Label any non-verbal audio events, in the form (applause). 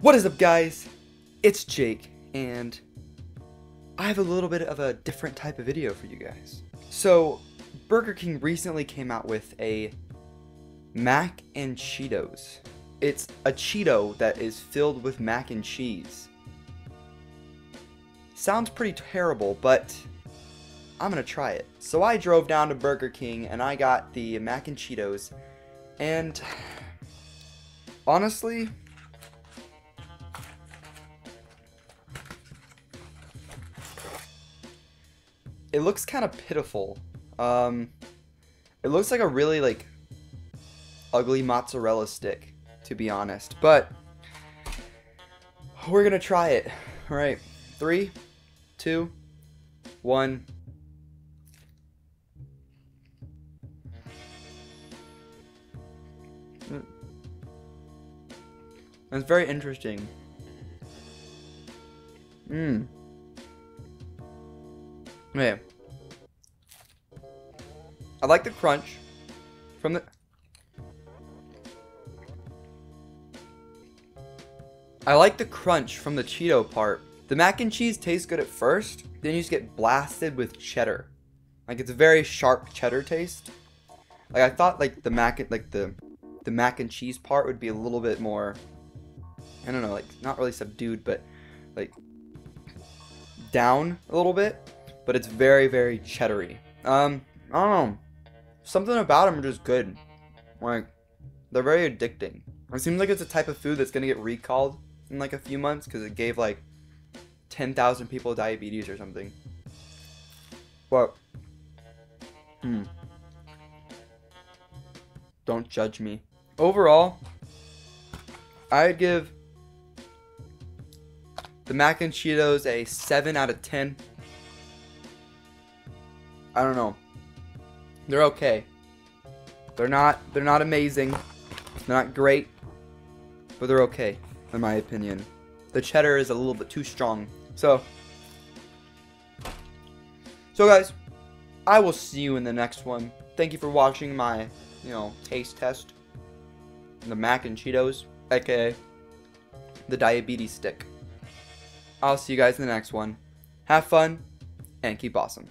What is up, guys? It's Jake, and I have a little bit of a different type of video for you guys. So, Burger King recently came out with a mac and Cheetos. It's a Cheeto that is filled with mac and cheese. Sounds pretty terrible, but I'm gonna try it. So I drove down to Burger King and I got the mac and Cheetos, and (sighs) honestly, it looks kind of pitiful. Um, it looks like a really like ugly mozzarella stick, to be honest. But we're gonna try it. All right, three, two, one. That's very interesting. Mmm. Okay. I like the crunch from the. I like the crunch from the Cheeto part. The mac and cheese tastes good at first, then you just get blasted with cheddar. Like it's a very sharp cheddar taste. Like I thought like the mac like the the mac and cheese part would be a little bit more I don't know, like not really subdued, but like down a little bit but it's very, very cheddary. Um, I don't know. Something about them are just good. Like, they're very addicting. It seems like it's a type of food that's gonna get recalled in like a few months because it gave like 10,000 people diabetes or something. But, hmm. Don't judge me. Overall, I'd give the mac and Cheetos a 7 out of 10. I don't know. They're okay. They're not they're not amazing. They're not great. But they're okay, in my opinion. The cheddar is a little bit too strong. So So guys, I will see you in the next one. Thank you for watching my, you know, taste test. The mac and Cheetos, aka the diabetes stick. I'll see you guys in the next one. Have fun and keep awesome.